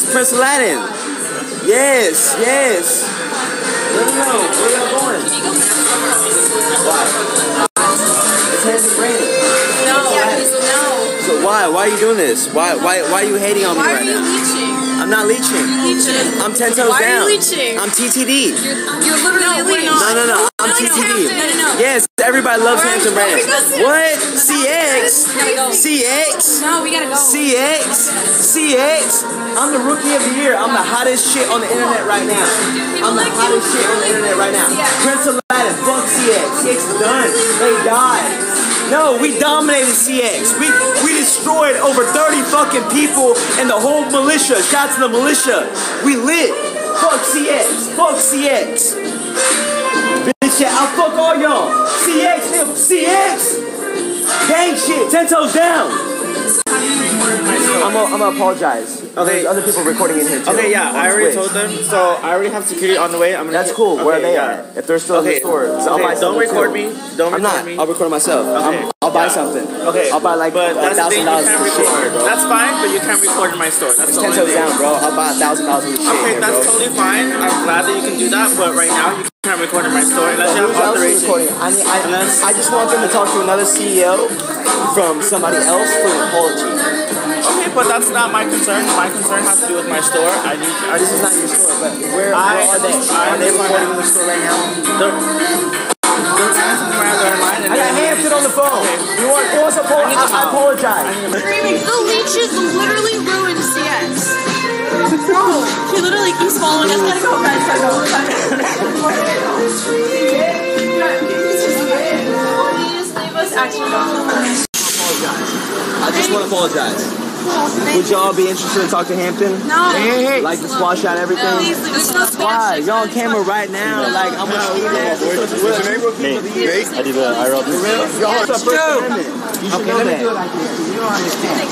It's Prince Aladdin. Yes, yes. No, no, no. Where y'all going? Why? It's Hampton Brandon. No, no. So why? Why are you doing this? Why? Why? Why are you hating on me Why right are you now? leeching? I'm not leeching. Leeching. I'm ten toes Why down. are you leeching? I'm TTD. You're literally we're leeching. No, no, no. I'm No, no, TTD. Yes, everybody loves Alright, Hampton Brandon. we go see- What? CX? CX? No, we gotta go. CX? CX? I'm the rookie of the year. I'm the hottest shit on the internet right now. I'm the hottest shit on the internet right now. Prince Aladdin, fuck CX. CX done. They died. No, we dominated CX. We we destroyed over 30 fucking people and the whole militia. Shout out to the militia. We lit. Fuck CX. Fuck CX. Bitch, yeah, I'll fuck all y'all. CX, nigga, CX. Gang shit, ten toes down. I'm gonna, I'm gonna apologize. Okay. There's other people recording in here too. Okay, yeah, I already Twitch. told them. So I already have security on the way. I'm gonna. That's cool. Where are they yeah. at? If they're still Okay. in the store, so I'll Okay, don't record too. me. Don't I'm record not. me. I'll record myself. Okay. I'm, I'll buy Yeah. something. Okay, I'll buy like but a that's thousand thing, you dollars can't of shit, record. bro. That's fine, but you can't record in my store. That's the Ten only toes thing. down, bro. I'll buy a thousand dollars worth of shit Okay, here, that's bro. totally fine. I'm glad that you can do that, but right now you can't record in my store unless you Who's have else is authorization. recording? I, need, I, Unless- I just want them to talk to another CEO from somebody else for an apology. Okay, but that's not my concern. My concern has to do with my store. I need. I This is not your store, but where, I- where are they? I Are they recording that. in the store right now? They're, they're dancing around their line and I got they're- Hampton on the phone. You want, you want some I, I apologize. Screaming, the leeches I just want to apologize. Would y'all be interested in talking to Hampton? No. Hey, hey, like to squash out everything? Please leave us alone. Why? You're on camera right now. Like, I'm gonna see that. What's your name? Nate. I do uh, the IRL. Y'all have First Amendment. You should know that.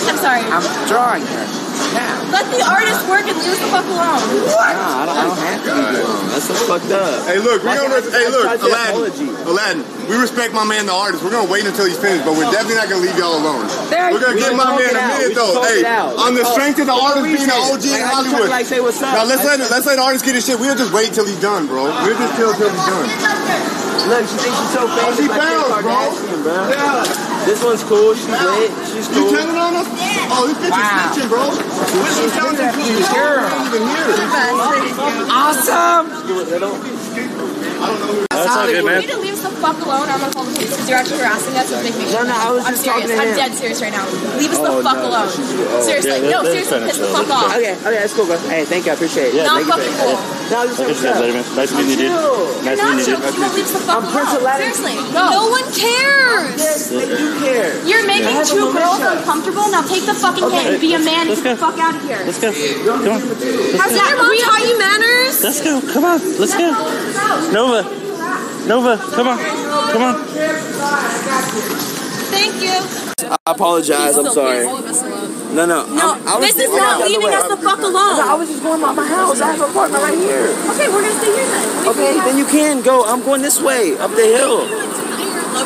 I'm sorry. I'm drawing her. Let the artist work and leave us the fuck alone. What? Nah, I don't, I don't have to be alone. That's so fucked up. Hey, look, we're gonna. I- hey, look, Aladdin. Aladdin. We respect my man, the artist. We're gonna wait until he's finished, but we're definitely not gonna leave y'all alone. There- we're gonna we give my man a minute though. Hey, on the Like, strength of the artist being the reason. OG in Like, I just Hollywood. tried like, say what's up. Now let's let let's let the artist get his shit. We'll just wait till he's done, bro. We'll just chill till he's done. Look, she thinks she's so famous. Oh, she like bounced, bro. Kardashian, bro. This one's cool. She's lit. She's You cool. telling on us? Oh, this bitch is snitching, bro. This is telling us you even here. Awesome. That's all good, You man. need to leave us the fuck alone. I'm gonna call the police because you're actually harassing us and making me. No, no, I was I'm just serious. talking to I'm dead serious right now. Leave us the Oh, fuck no, alone. seriously, Yeah, no, they're- they're seriously, piss the fuck off. Okay, okay, that's cool, bro. Hey, thank you. I appreciate it. Yeah, Not thank you. fucking cool. No, just Okay, what's up? later, man. Nice meeting you, dude. Nice You're not meeting you, chill. dude. You won't leave us the fuck I'm Prince. Aladdin. Seriously, go. No one cares. Yes, they do care. You're making have two girls uncomfortable. Now take the fucking Okay, hit and be a man and let's get the fuck out of here. Let's go. Come on. How's that? We taught you manners. Let's go. Come on. Let's go. Nova. Nova. Come on. Come on. Thank you. I apologize. I'm sorry. No, no. No, I'm- was this is not leaving way. us the fuck alone. I was just going by my house. I have an apartment right here. Okay, we're gonna stay here then. Okay, then you can go. I'm going this way, up the hill.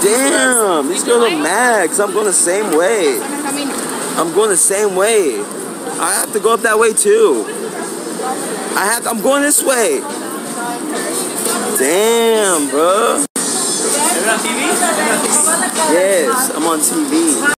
Damn, these girls are mad because I'm going the same way. I mean, I'm going the same way. I have to go up that way too. I have. I'm going this way. Damn, bro. Are we on TV? Yes, I'm on TV.